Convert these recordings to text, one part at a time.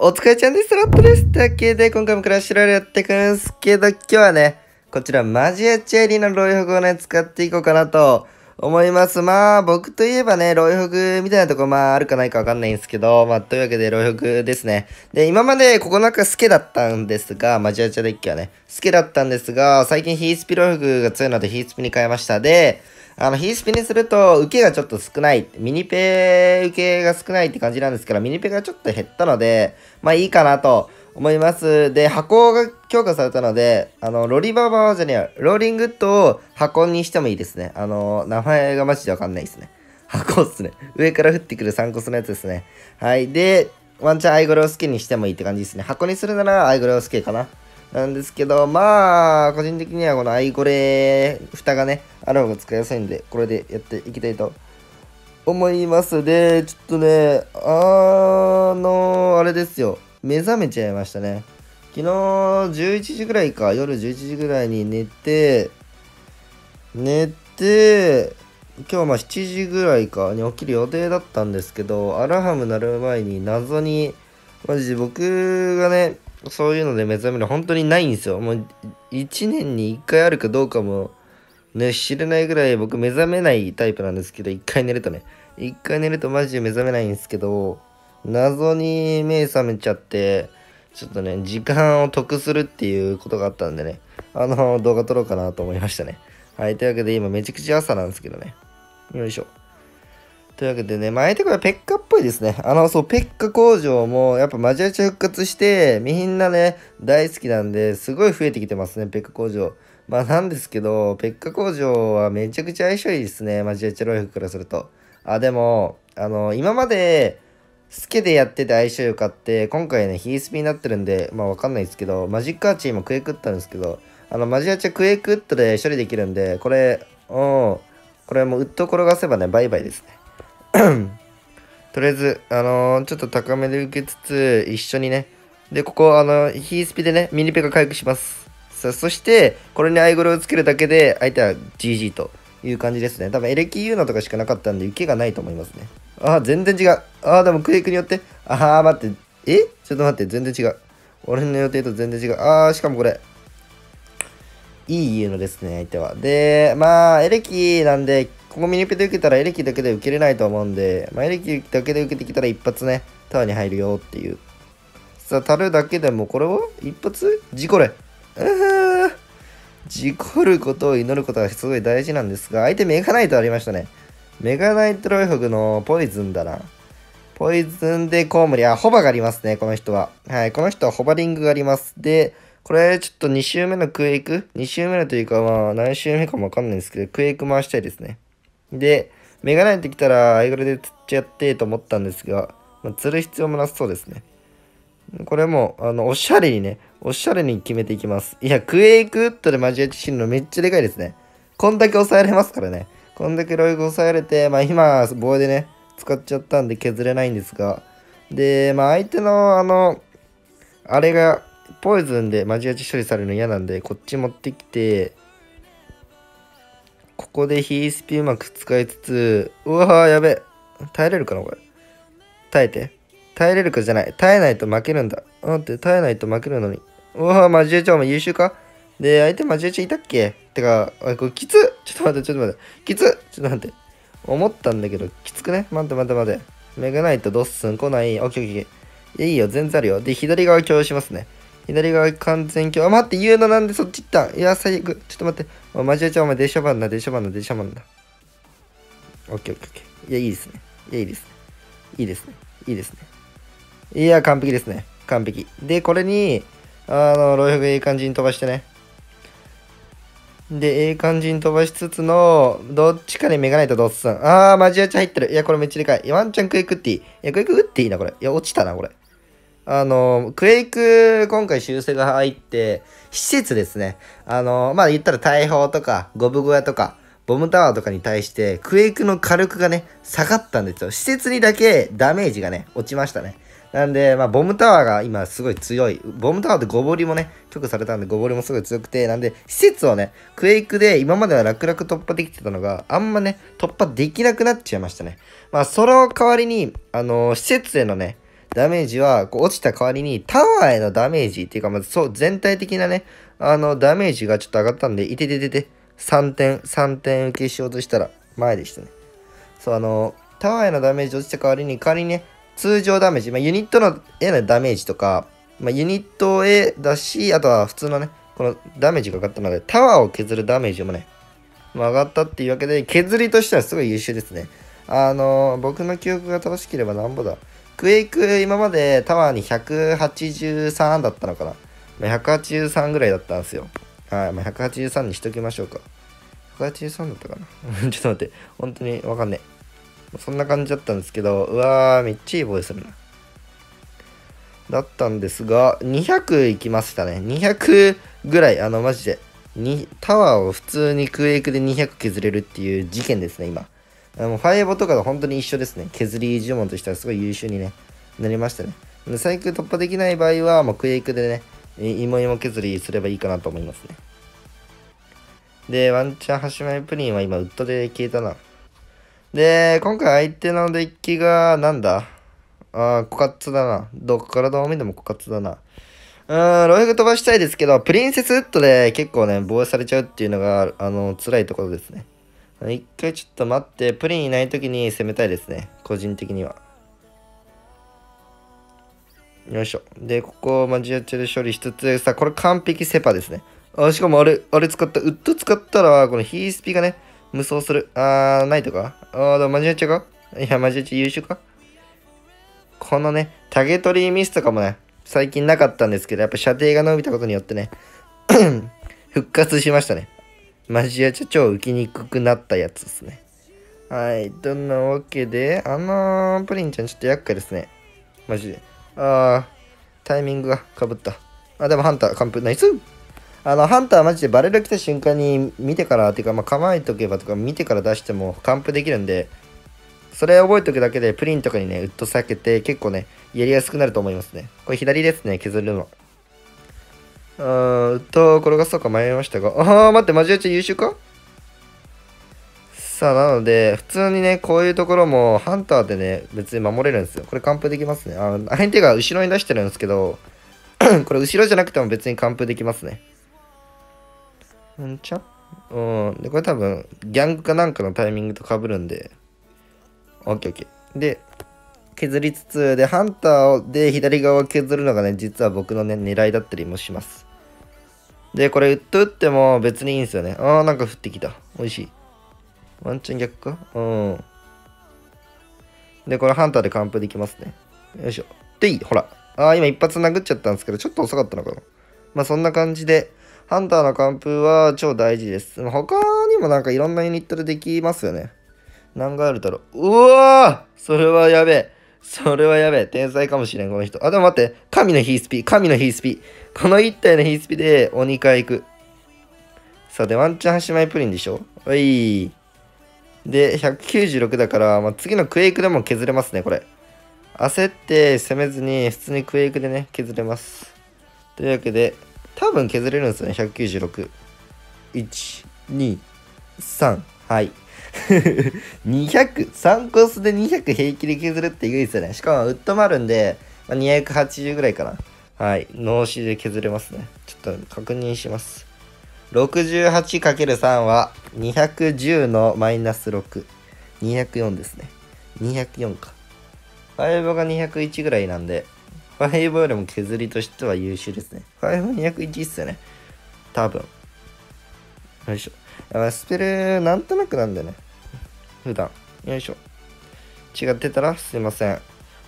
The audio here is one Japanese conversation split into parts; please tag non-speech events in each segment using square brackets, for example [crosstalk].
お疲れちゃんです。ロットです。というわけで、今回もクラッシュロールやっていくんですけど、今日はね、こちらマジアチェリーのロイホグをね、使っていこうかなと思います。まあ、僕といえばね、ロイホグみたいなとこ、まあ、あるかないかわかんないんですけど、まあ、というわけで、ロイホグですね。で、今までここなんかスケだったんですが、マジアチェデッキはね、スケだったんですが、最近ヒースピロイホグが強いので、ヒースピに変えました。で、あの、ヒースピにすると、受けがちょっと少ない。ミニペ受けが少ないって感じなんですから、ミニペがちょっと減ったので、まあいいかなと思います。で、箱が強化されたので、あの、ロリババじゃねえローリングッドを箱にしてもいいですね。あの、名前がマジでわかんないですね。箱っすね。上から降ってくる3コスのやつですね。はい。で、ワンチャンアイゴレを好きにしてもいいって感じですね。箱にするならアイゴレを好きかな。なんですけど、まあ、個人的にはこのアイゴレ、蓋がね、ある方が使いやすいんで、これでやっていきたいと思います。で、ちょっとね、あの、あれですよ。目覚めちゃいましたね。昨日11時ぐらいか、夜11時ぐらいに寝て、寝て、今日まあ7時ぐらいかに起きる予定だったんですけど、アラハム鳴る前に謎に、マジで僕がね、そういうので目覚める本当にないんですよ。もう1年に1回あるかどうかもね、知れないぐらい僕目覚めないタイプなんですけど、1回寝るとね、1回寝るとマジで目覚めないんですけど、謎に目覚めちゃって、ちょっとね、時間を得するっていうことがあったんでね、あの動画撮ろうかなと思いましたね。はい、というわけで今めちゃくちゃ朝なんですけどね。よいしょ。というわけでね、まあ、相手がペッカっぽいですね。あの、そう、ペッカ工場も、やっぱマジアチ復活して、みんなね、大好きなんで、すごい増えてきてますね、ペッカ工場。まあ、なんですけど、ペッカ工場はめちゃくちゃ相性いいですね、マジアチロイフからすると。あ、でも、あの、今まで、スケでやってて相性良かって、今回ね、ヒースピになってるんで、まあわかんないですけど、マジックアーチ今クエイクったんですけど、あの、マジアチはクエイク打ったで処理できるんで、これ、うん、これもうウッド転がせばね、バイバイですね。[clears throat] とりあえず、あのー、ちょっと高めで受けつつ、一緒にね、で、ここ、あの、ヒースピでね、ミニペが回復します。さそして、これにアイゴルをつけるだけで、相手は GG という感じですね。多分、エレキユーナとかしかなかったんで、受けがないと思いますね。あ全然違う。ああ、でもクエイクによって、ああ、待って、え？ちょっと待って、全然違う。俺の予定と全然違う。ああ、しかもこれ、いいユーナですね、相手は。で、まあ、エレキなんで、ここミニペで受けたらエレキだけで受けれないと思うんで、まあ、エレキだけで受けてきたら一発ね、タワーに入るよっていう。さあ、樽るだけでもこれを一発？事故れ。う事故ることを祈ることがすごい大事なんですが、相手メガナイトありましたね。メガナイトロイフグのポイズンだな。ポイズンでコウモリ。あ、ホバがありますね、この人は。はい、この人はホバリングがあります。で、これちょっと2周目のクエイク ?2 周目のというかまあ何周目かもわかんないんですけど、クエイク回したいですね。で、メガネってきたら、アイゴレで釣っちゃってと思ったんですが、まあ、釣る必要もなさそうですね。これも、あの、おしゃれにね、おしゃれに決めていきます。いや、クエイクウッドでマジアチ死ぬのめっちゃでかいですね。こんだけ抑えられますからね。こんだけロイグ抑えられて、まあ今、棒でね、使っちゃったんで削れないんですが、で、まあ相手の、あの、あれが、ポイズンでマジアチ処理されるの嫌なんで、こっち持ってきて、ここでヒースピうまく使いつつ、うわーやべ。耐えれるかなこれ。耐えて。耐えれるかじゃない。耐えないと負けるんだ。待って、耐えないと負けるのに。うわーマジエちゃんお前優秀か？で、相手マジエちゃんいたっけ？てか、あ、これきつちょっと待って、ちょっと待って。きつちょっと待って。思ったんだけど、きつくね？待って待って待って。メガナイトドッスン来ない？オッケーオッケー。いいよ、全然あるよ。で、左側共有しますね。左側完全強。あ、待って、言うのなんでそっち行ったいや、最悪。ちょっと待って。おマジでちゃん、お前、電車番だ、電車番だ、電車番だ。オッケーオッケーオッケー。いや、いいですね。いや、いいですね。いいですね。いいですね。いや、完璧ですね。完璧。で、これに、あの、ロイフがいい感じに飛ばしてね。で、ええ感じに飛ばしつつの、どっちかにメガナイトドッスン。あー、マジアチ入ってる。いや、これめっちゃでかい。ワンチャンクイクっていい。や、クイク打っていいな、これ。いや、落ちたな、これ。あの、クエイク、今回修正が入って、施設ですね。あの、まあ、言ったら大砲とか、ゴブ小屋とか、ボムタワーとかに対して、クエイクの火力がね、下がったんですよ。施設にだけダメージがね、落ちましたね。なんで、まあ、ボムタワーが今すごい強い。ボムタワーってゴボリもね、許可されたんで、ゴボリもすごい強くて、なんで、施設をね、クエイクで今までは楽々突破できてたのが、あんまね、突破できなくなっちゃいましたね。まあ、その代わりに、あの、施設へのね、ダメージは、こう落ちた代わりに、タワーへのダメージっていうか、まずそう、全体的なね、あの、ダメージがちょっと上がったんで、いてててて、3点、3点受けしようとしたら、前でしたね。そう、あの、タワーへのダメージ落ちた代わりに、代わりにね、通常ダメージ、まあ、ユニットのへのダメージとか、まあ、ユニットへだし、あとは普通のね、このダメージが上がったので、タワーを削るダメージもね、まあ、上がったっていうわけで、削りとしてはすごい優秀ですね。あのー、僕の記憶が正しければなんぼだ。クエイク今までタワーに183だったのかな。まあ、183ぐらいだったんですよ。はい。まあ、183にしときましょうか。183だったかな [laughs] ちょっと待って。本当にわかんねえ。そんな感じだったんですけど、うわー、めっちゃいいボイスするな。だったんですが、200いきましたね。200ぐらい、あの、マジで。にタワーを普通にクエイクで200削れるっていう事件ですね、今。あのファイボとかと本当に一緒ですね。削り呪文としてはすごい優秀にね、なりましたね。で最空突破できない場合は、もうクエイクでね、芋芋削りすればいいかなと思いますね。で、ワンチャン端前プリンは今ウッドで消えたな。で、今回相手のデッキが、なんだ？ああ、枯渇だな。どこからどう見ても枯渇だな。うん、ロイグ飛ばしたいですけど、プリンセスウッドで結構ね、防衛されちゃうっていうのが、あの、辛いところですね。一回ちょっと待って、プリンいない時に攻めたいですね。個人的には。よいしょ。で、ここをマジアチェル処理しつつ、さ、これ完璧セパですね。あ、しかもあれ、あれ使った、ウッド使ったら、このヒースピがね、無双する。あー、ないとか？あー、でもマジアチェか？いや、マジアチェ優秀か？このね、タゲトリーミスとかもね、最近なかったんですけど、やっぱ射程が伸びたことによってね、[coughs] 復活しましたね。マジアチャ超浮きにくくなったやつですね。はい。どんなわけで、あのー、プリンちゃんちょっと厄介ですね。マジで。あー、タイミングがかぶった。あ、でもハンター、完封、ナイスあの、ハンターマジでバレル来た瞬間に見てから、てか、まあ、構えとけばとか見てから出しても完封できるんで、それ覚えておくだけでプリンとかにね、ウッド避けて結構ね、やりやすくなると思いますね。これ左ですね、削るの。あー、ウッド転がそうか迷いましたが。[laughs] あー、待って、マジアチ優秀か？さあ、なので、普通にね、こういうところも、ハンターでね、別に守れるんですよ。これ完封できますね。あ相手が後ろに出してるんですけど、[coughs] これ後ろじゃなくても別に完封できますね。んちゃ？うん。で、これ多分、ギャングかなんかのタイミングと被るんで、オッケーオッケー。で、削りつつ、で、ハンターで左側を削るのがね、実は僕のね、狙いだったりもします。で、これ、ウッド打っても別にいいんですよね。あー、なんか降ってきた。美味しい。ワンチャン逆か？うん。で、これハンターで完封できますね。よいしょ。でいい、ほら。あー、今一発殴っちゃったんですけど、ちょっと遅かったのかな。まあ、そんな感じで、ハンターの完封は超大事です。他にもなんかいろんなユニットでできますよね。何があるだろう。うわーそれはやべえ。それはやべえ。天才かもしれん、この人。あ、でも待って。神のヒースピー。神のヒースピー。この1体のヒースピーで鬼回行く。さあ、で、ワンチャン端前プリンでしょ？おい。で、196だから、まあ、次のクエイクでも削れますね、これ。焦って攻めずに、普通にクエイクでね、削れます。というわけで、多分削れるんですよね、196。1、2、3。はい。200、3コースで200平気で削るっていいですよね。しかもウッドもあるんで、まあ、280ぐらいかな。はい。脳死で削れますね。ちょっと確認します。68×3 は210のマイナス6。204ですね。204か。5が201ぐらいなんで、5よりも削りとしては優秀ですね。5201っすよね。多分。よいしょ。スペル、なんとなくなんだよね。普段。よいしょ。違ってたらすいません。う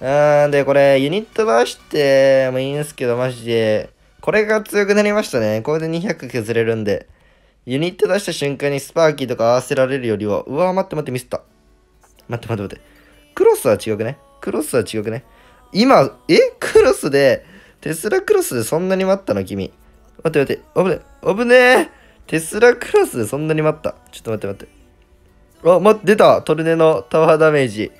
ーんで、これ、ユニット出してもいいんですけど、マジで、これが強くなりましたね。これで200削れるんで。ユニット出した瞬間にスパーキーとか合わせられるよりは、うわ待って待って、ミスった。待って待って待って。クロスは違くね？クロスは違くね？今、え？クロスで、テスラクロスでそんなに待ったの？君。待って待って、危ねえ、危ねえテスラクロスでそんなに待った。ちょっと待って待って。あ、待って、出たトルネのタワーダメージ。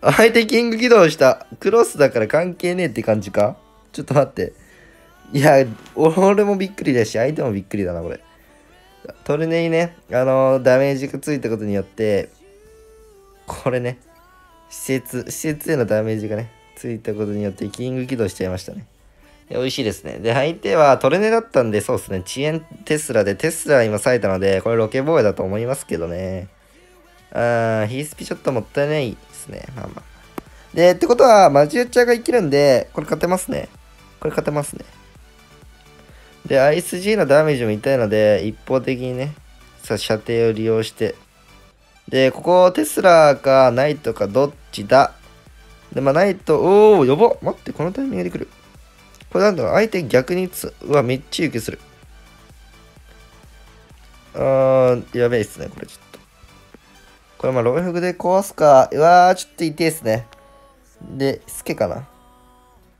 相手キング起動した。クロスだから関係ねえって感じか？ちょっと待って。いや、俺もびっくりだし、相手もびっくりだな、これ。トルネにね、あのー、ダメージがついたことによって、これね、施設、施設へのダメージがね、ついたことによってキング起動しちゃいましたね。美味しいですね。で、相手はトレネだったんで、そうですね。遅延テスラで、テスラ今咲いたので、これロケ防衛だと思いますけどね。あー、ヒースピちょっともったいないですね。まあまあ。で、ってことは、マジュッチャーが生きるんで、これ勝てますね。これ勝てますね。で、ISG のダメージも痛いので、一方的にね、さ、射程を利用して。で、ここテスラかナイトかどっちだ？で、まあ、ナイト、おー、やば待って、このタイミングで来る。これなんだろう相手逆につ、うわ、めっちゃ受けする。あー、やべえっすね、これちょっと。これまあ、ロイフグで壊すか。うわー、ちょっと痛いっすね。で、スケかな。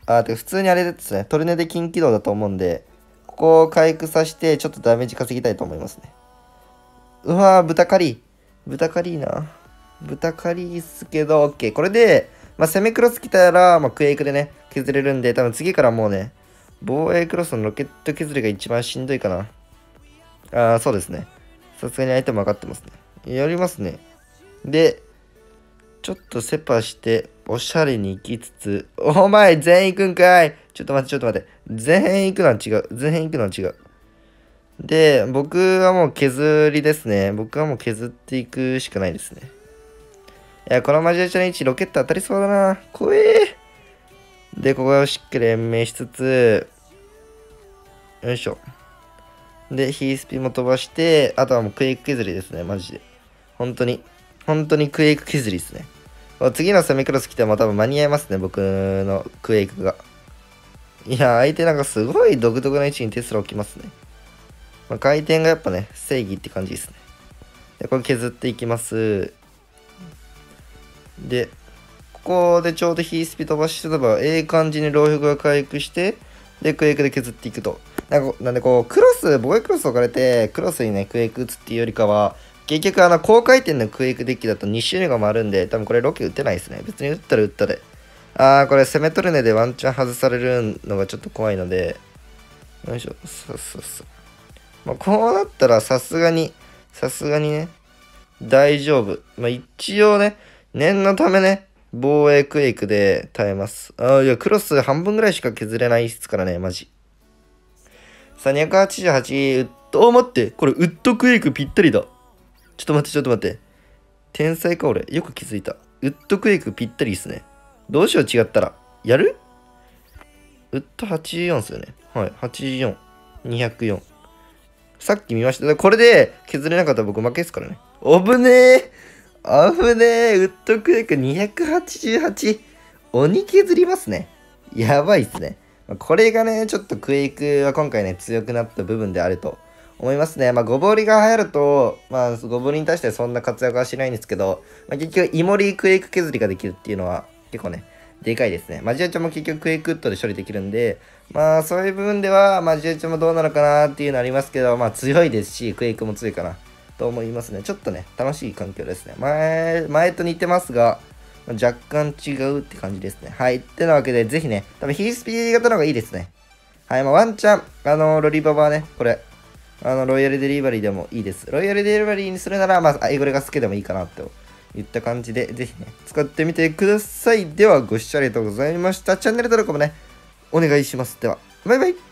あー、て普通にあれですね。トルネで近軌道だと思うんで、ここを回復させて、ちょっとダメージ稼ぎたいと思いますね。うわー、豚狩り。豚狩りな。豚狩りっすけど、OK。これで、まあ、攻めクロス来たら、まあ、クエイクでね、削れるんで、多分次からもうね、防衛クロスのロケット削りが一番しんどいかな。ああ、そうですね。さすがに相手も分かってますね。やりますね。で、ちょっとセパして、おしゃれに行きつつ、お前全員行くんかいちょっと待って、ちょっと待って。全員行くのは違う。全員行くのは違う。で、僕はもう削りですね。僕はもう削っていくしかないですね。いや、このマジアチャの位置ロケット当たりそうだな。怖えで、ここをしっかり延命しつつ、よいしょ。で、ヒースピも飛ばして、あとはもうクエイク削りですね、マジで。本当に。本当にクエイク削りですね。次のセミクロス来ても多分間に合いますね、僕のクエイクが。いや、相手なんかすごい独特な位置にテスラ置きますね。まあ、回転がやっぱね、正義って感じですね。で、これ削っていきます。で、ここでちょうどヒースピ飛ばしてたば、ええ感じにローフが回復して、で、クエイクで削っていくと。なんかなんでこう、クロス、防衛クロス置かれて、クロスにね、クエイク打つっていうよりかは、結局あの、高回転のクエイクデッキだと2周目が回るんで、多分これロケ打てないですね。別に打ったら打ったで。あー、これ攻めトルネでワンチャン外されるのがちょっと怖いので、よいしょ、そうそうそう。まあ、こうなったらさすがに、さすがにね、大丈夫。まあ、一応ね、念のためね、防衛クエイクで耐えます。ああ、いや、クロス半分ぐらいしか削れないですからね、マジ。さあ、288、ウッド、待って、これウッドクエイクぴったりだ。ちょっと待って、ちょっと待って。天才か、俺。よく気づいた。ウッドクエイクぴったりっすね。どうしよう、違ったら。やる？ウッド84っすよね。はい、84。204。さっき見ました。これで削れなかったら僕負けですからね。おぶねえ危ねえ、ウッドクエイク288。鬼削りますね。やばいっすね。これがね、ちょっとクエイクは今回ね、強くなった部分であると思いますね。まあ、ゴボリが流行ると、まあ、ゴボリに対してそんな活躍はしないんですけど、まあ、結局、イモリクエイク削りができるっていうのは、結構ね、でかいですね。マジアチョも結局クエイクウッドで処理できるんで、まあ、そういう部分では、マジアチョもどうなのかなっていうのありますけど、まあ、強いですし、クエイクも強いかな。と思いますね。ちょっとね、楽しい環境ですね。前、前と似てますが、若干違うって感じですね。はい。ってなわけで、ぜひね、多分ヒースピー型の方がいいですね。はい。まあ、ワンチャン、あの、ロリババはね、これ、あの、ロイヤルデリバリーでもいいです。ロイヤルデリバリーにするなら、まあ、アイゴレが好きでもいいかなといった感じで、ぜひね、使ってみてください。では、ご視聴ありがとうございました。チャンネル登録もね、お願いします。では、バイバイ